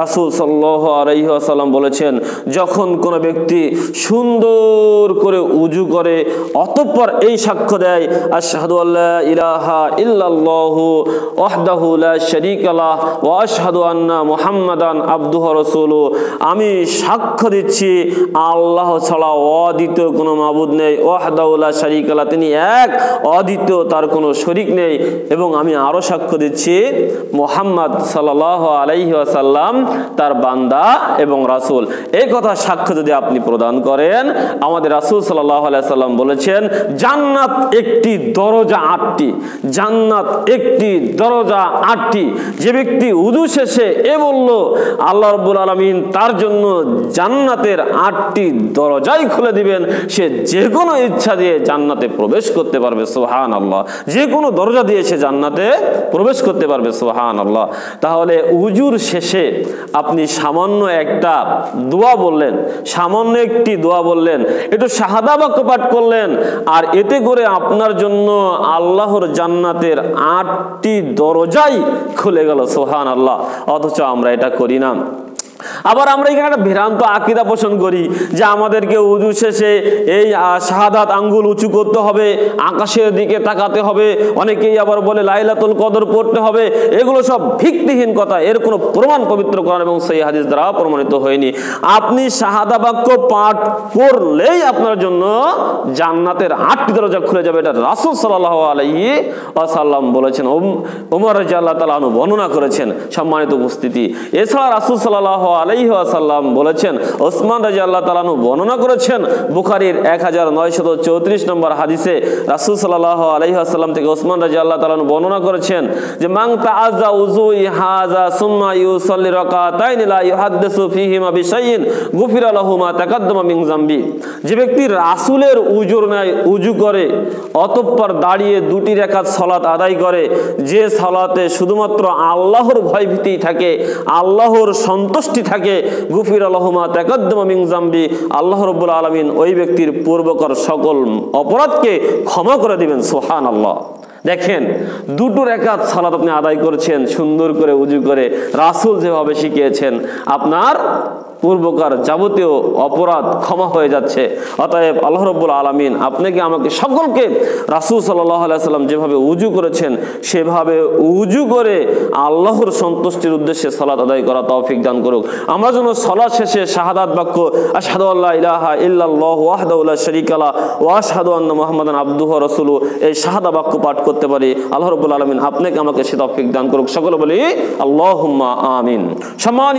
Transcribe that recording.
রাসুল সাল্লাহ আলাইসাল্লাম বলেছেন, যখন কোনো ব্যক্তি সুন্দর করে উজু করে, অতঃপর এই সাক্ষ্য দেয়, আশহাদু আল্লাহ ইলাহা ইল্লাল্লাহু ওয়াহদাহু লা শারীকা লাহ ওয়া আন্না মুহাম্মাদান আবদুহু রাসূলু আমি সাক্ষ্য দিচ্ছি, আল্লাহ ছাড়া অদ্বিতীয় কোনো মাবুদ নেই, ওয়াহদাহু লা শারীকালাহ তিনি এক, অদ্বিতীয় তার কোনো শরীক নেই এবং আমি আরও সাক্ষ্য দিচ্ছি, মোহাম্মদ সাল্লাল্লাহু আলাইহি সাল্লাম, তার বান্দা এবং রাসুল। এই কথা সাক্ষ্য যদি আপনি প্রদান করেন, আমাদের রাসুল সাল্লাম বলেছেন, জান্নাত একটি দরজা আটটি, জান্নাত একটি দরজা আটটি। যে ব্যক্তি উদু শেষে এ বলল, আল্লাহ রব্বুল আলমিন তার জন্য জান্নাতের আটটি দরজাই খুলে দিবেন। সে যে কোনো ইচ্ছা দিয়ে জান্নাতে প্রবেশ করতে পারবে সোহান আল্লাহ যে কোনো দরজা দিয়ে সে জান্নাতে প্রবেশ করতে পারবে সোহান আল্লাহ তাহলে উজুর শেষে আপনি সামান্য একটা দোয়া বললেন, সামান্য একটি দোয়া বললেন, একটু শাহাদা বাক্য পাঠ করলেন, আর এতে করে আপনার জন্য আল্লাহর জান্নাতের আটটি দরজাই খুলে গেল সোহান আল্লাহ অথচ আমরা এটা করি না। আবার আমরা এখানে একটা ভ্রান্ত আকিদা পোষণ করি যে আমাদেরকে উজু শেষে এই শাহাদাত আঙ্গুল উঁচু করতে হবে, আকাশের দিকে তাকাতে হবে, অনেকেই আবার বলে লাইলাতুল কদর পড়তে হবে, এগুলো সব ভিত্তিহীন কথা, এর কোনো প্রমাণ পবিত্র করার এবং সেই হাদিস দ্বারা প্রমাণিত হয়নি। আপনি শাহাদা বাক্য পাঠ করলেই আপনার জন্য জান্নাতের আটটি দরজা খুলে যাবে, এটা রাসুল সাল্লাহ আলাইহি আসাল্লাম বলেছেন। ওমর রাজা আল্লাহ তালা বর্ণনা করেছেন সম্মানিত উপস্থিতি। এছাড়া রাসুল সাল্লাহ আলাইহি আসাল্লাম বলেছেন, ওসমান রাজি আল্লাহ তালানু বর্ণনা করেছেন, বুখারির এক হাজার নয়শত চৌত্রিশ নম্বর হাদিসে রাসুল সাল্লাহ আলাইহি আসাল্লাম থেকে ওসমান রাজি আল্লাহ তালানু বর্ণনা করেছেন যে মাং তাআজা উজু ইহাজা সুম্মা ইউসাল্লি রাকাতাইন লা ইউহাদ্দিসু ফীহিমা বিশাইইন গুফিরা লাহু মা তাকাদ্দামা মিন যামবি। যে ব্যক্তি রাসুলের উজুর নাই উজু করে, অতঃপর দাঁড়িয়ে দুটি রাকাত সলাত আদায় করে, যে সলাতে শুধুমাত্র আল্লাহর ভয়ভীতি থাকে, আল্লাহর সন্তুষ্টি থাকে গুফির আলহমা তাকাদ্দমা আল্লাহ রব্বুল আলমিন ওই ব্যক্তির পূর্বকর সকল অপরাধকে ক্ষমা করে দিবেন সোহান আল্লাহ দেখেন, দুটো রেখাত সালাত আপনি আদায় করছেন, সুন্দর করে উজু করে রাসুল যেভাবে শিখিয়েছেন, আপনার পূর্বকার যাবতীয় অপরাধ ক্ষমা হয়ে যাচ্ছে। অতএব আল্লাহ রব্বুল আলমিন আপনাকে, আমাকে সকলকে রাসুল সাল্লাহ সাল্লাম যেভাবে উজু করেছেন, সেভাবে উজু করে আল্লাহর সন্তুষ্টির উদ্দেশ্যে সলাৎ আদায় করা তৌফিক দান করুক। আমরা যেন সলাৎ শেষে শাহাদাত বাক্য, আশহাদু আল্লাহ ইলাহা ইল্লাল্লাহ ওয়াহদাউল্লাহ আন্না মুহাম্মাদান আবদুহু রাসূলু এই শাহাদা বাক্য পাঠ করতে পারি। আল্লাহ রব্বুল আলমিন আপনাকে আমাকে সে তৌফিক দান করুক। সকলে বলি, আল্লাহুম্মা আমিন। সম্মানিত